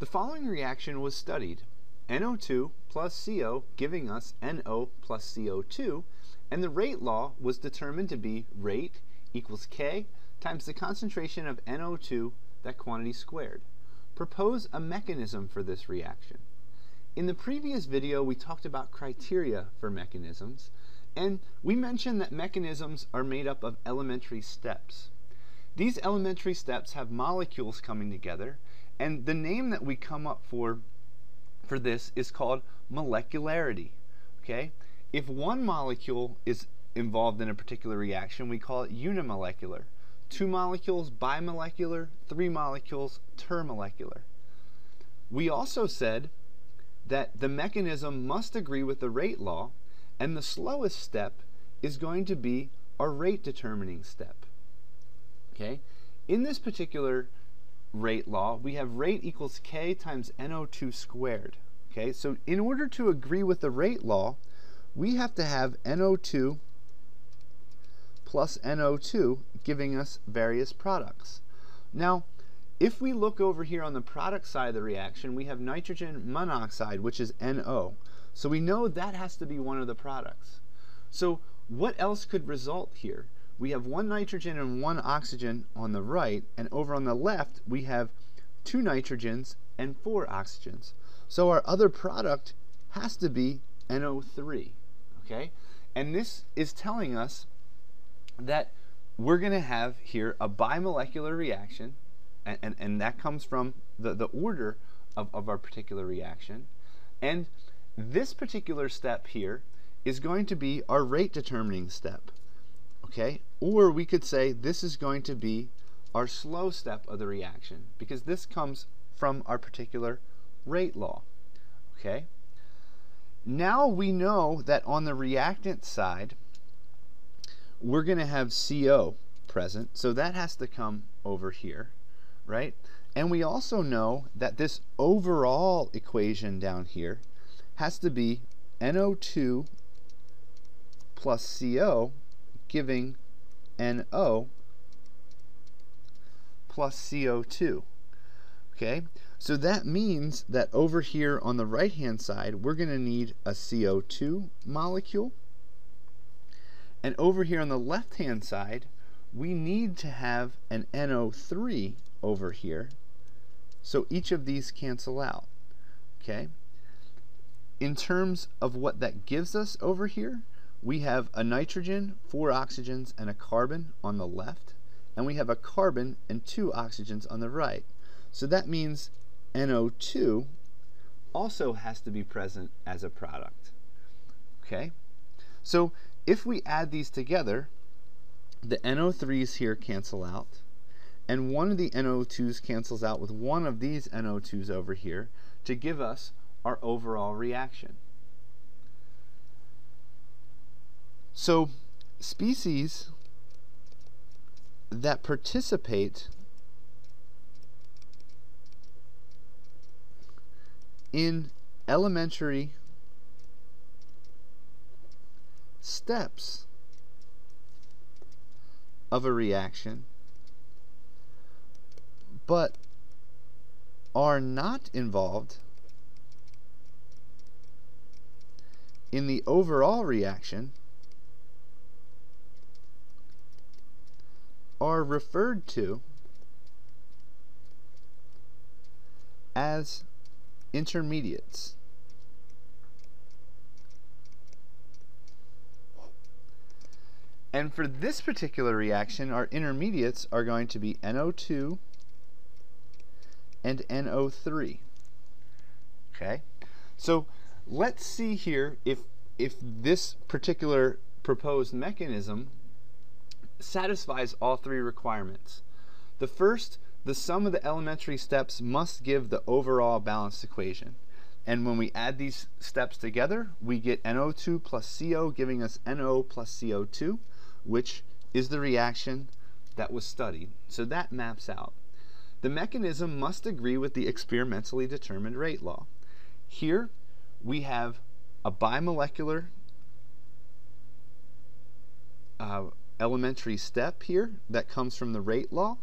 The following reaction was studied. NO2 plus CO giving us NO plus CO2, and the rate law was determined to be rate equals K times the concentration of NO2, that quantity squared. Propose a mechanism for this reaction. In the previous video, we talked about criteria for mechanisms, and we mentioned that mechanisms are made up of elementary steps. These elementary steps have molecules coming together, and the name that we come up for for this is called molecularity. Okay? If one molecule is involved in a particular reaction, we call it unimolecular. Two molecules, bimolecular, three molecules, termolecular. We also said that the mechanism must agree with the rate law, and the slowest step is going to be our rate determining step. Okay? In this particular rate law, we have rate equals k times NO2 squared. Okay, so in order to agree with the rate law, we have to have NO2 plus NO2 giving us various products. Now, if we look over here on the product side of the reaction, we have nitrogen monoxide, which is NO. So we know that has to be one of the products. So what else could result here? We have one nitrogen and one oxygen on the right, and over on the left, we have two nitrogens and four oxygens. So our other product has to be NO3, okay? And this is telling us that we're going to have here a bimolecular reaction, and, and, and that comes from the, the order of, of our particular reaction. And this particular step here is going to be our rate determining step. Okay? Or we could say this is going to be our slow step of the reaction because this comes from our particular rate law. Okay? Now we know that on the reactant side, we're going to have CO present, so that has to come over here, right? And we also know that this overall equation down here has to be NO2 plus CO giving NO plus CO2. Okay, so that means that over here on the right hand side, we're going to need a CO2 molecule. And over here on the left hand side, we need to have an NO3 over here. So each of these cancel out. Okay? In terms of what that gives us over here, we have a nitrogen, four oxygens, and a carbon on the left, and we have a carbon and two oxygens on the right. So that means NO2 also has to be present as a product. Okay? So if we add these together, the NO3s here cancel out, and one of the NO2s cancels out with one of these NO2s over here to give us our overall reaction. So species that participate in elementary steps of a reaction but are not involved in the overall reaction are referred to as intermediates. And for this particular reaction, our intermediates are going to be NO2 and NO3. Okay? So let's see here if, if this particular proposed mechanism satisfies all three requirements. The first, the sum of the elementary steps must give the overall balanced equation. And when we add these steps together, we get NO2 plus CO giving us NO plus CO2, which is the reaction that was studied. So that maps out. The mechanism must agree with the experimentally determined rate law. Here we have a bimolecular uh, elementary step here that comes from the rate law.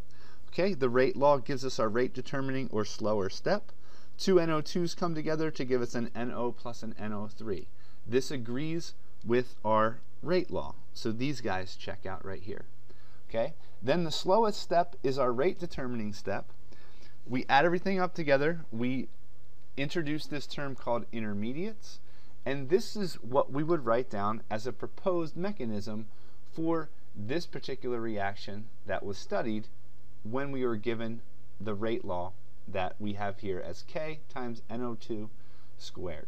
Okay, the rate law gives us our rate determining or slower step. two NO2s come together to give us an NO plus an NO3. This agrees with our rate law. So these guys check out right here. Okay? Then the slowest step is our rate determining step. We add everything up together. We introduce this term called intermediates. And this is what we would write down as a proposed mechanism for this particular reaction that was studied when we were given the rate law that we have here as K times NO2 squared.